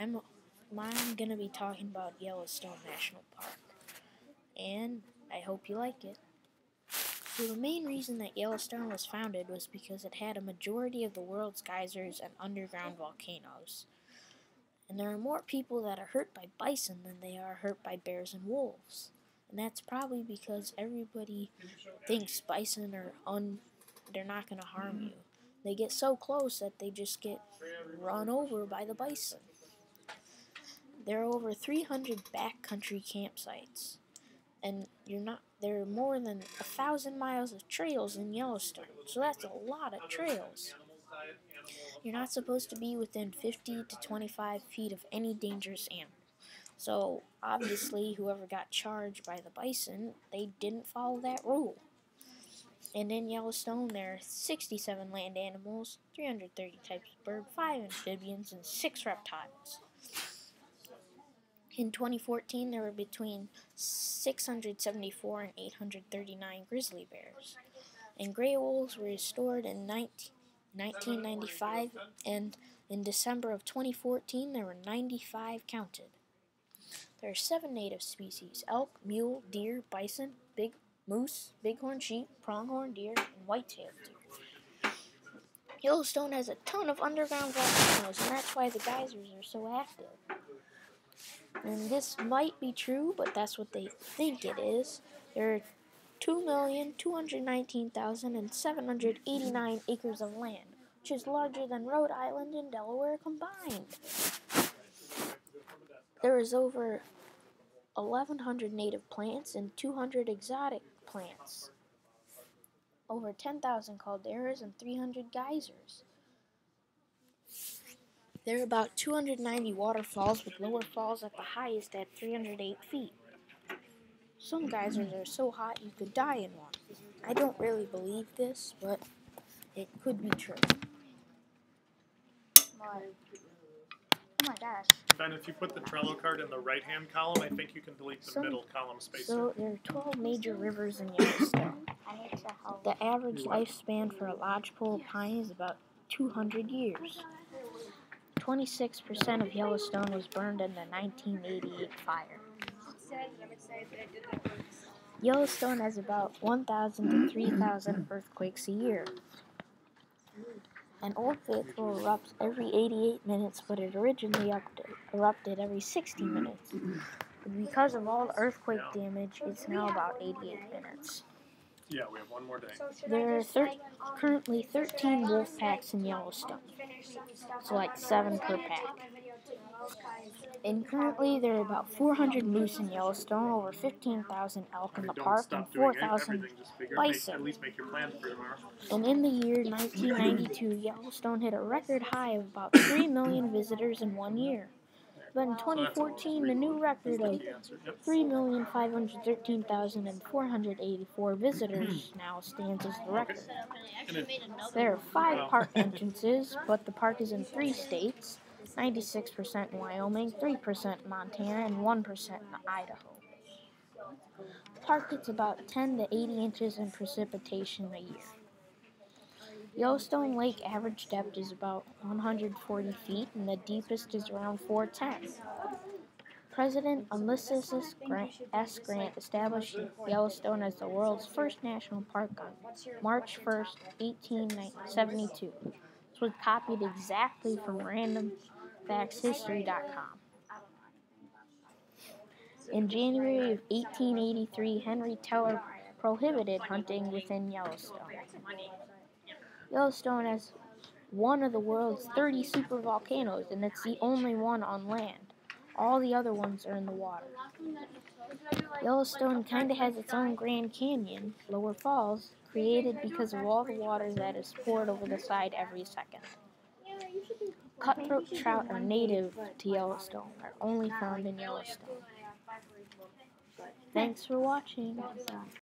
I'm I'm gonna be talking about Yellowstone National Park, and I hope you like it. So the main reason that Yellowstone was founded was because it had a majority of the world's geysers and underground volcanoes. And there are more people that are hurt by bison than they are hurt by bears and wolves. And that's probably because everybody thinks bison are un they're not going to harm you. They get so close that they just get run over by the bison. There are over 300 backcountry campsites, and you're not. There are more than a thousand miles of trails in Yellowstone, so that's a lot of trails. You're not supposed to be within 50 to 25 feet of any dangerous animal. So obviously, whoever got charged by the bison, they didn't follow that rule. And in Yellowstone, there are 67 land animals, 330 types of bird, 5 amphibians, and 6 reptiles. In 2014, there were between 674 and 839 grizzly bears. And gray wolves were restored in 19, 1995, and in December of 2014, there were 95 counted. There are seven native species elk, mule, deer, bison, big moose, bighorn sheep, pronghorn deer, and white-tailed deer. Yellowstone has a ton of underground volcanoes, and that's why the geysers are so active. And this might be true, but that's what they think it is. There are 2,219,789 acres of land, which is larger than Rhode Island and Delaware combined. There is over 1,100 native plants and 200 exotic plants, over 10,000 calderas, and 300 geysers. There are about 290 waterfalls, with lower falls at the highest at 308 feet. Some geysers are so hot you could die in one. I don't really believe this, but it could be true. What? Oh my gosh. Ben, if you put the Trello card in the right-hand column, I think you can delete the So- middle column spacer. So there are 12 major rivers in Yellowstone. I need to help. The average lifespan for a lodgepole pine is about 200 years. 26% of Yellowstone was burned in the 1988 fire. Yellowstone has about 1,000 to 3,000 earthquakes a year. An old faithful erupts every 88 minutes, but it originally erupted, every 60 minutes. Because of all earthquake damage, it's now about 88 minutes. Yeah, we have one more day. There are thir- currently 13 wolf packs in Yellowstone, so like 7 per pack. And currently there are about 400 moose in Yellowstone, over 15,000 elk in the park, and 4,000 everything. Just figure, make, bison. at least make your plan for tomorrow. And in the year 1992, Yellowstone hit a record high of about 3 million visitors in one year. But in 2014, the new record of The 3,513,484 visitors now stands as the record. There are five park entrances, but the park is in three states 96% in Wyoming, 3% in Montana, and 1% in Idaho. The park gets about 10 to 80 inches in precipitation a year. Yellowstone Lake average depth is about 140 feet, and the deepest is around 410. President Ulysses S. Grant, S. Grant established Yellowstone as the world's first national park on March 1, 1872. This was copied exactly from randomfactshistory.com. In January of 1883, Henry Teller prohibited hunting within Yellowstone. Yellowstone has one of the world's 30 supervolcanoes, and it's the only one on land. All the other ones are in the water. Yellowstone kind of has its own Grand Canyon, Lower Falls, created because of all the water that is poured over the side every second. Cutthroat trout are native to Yellowstone, are only found in Yellowstone. Thanks for watching.